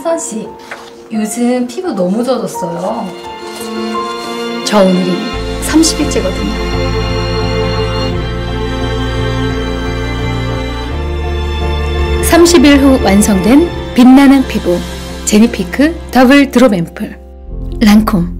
혜선 씨, 요즘 피부 너무 젖었어요. 저 오늘이 30일째거든요. 30일 후 완성된 빛나는 피부 제니피크 더블 드롭 앰플 랑콤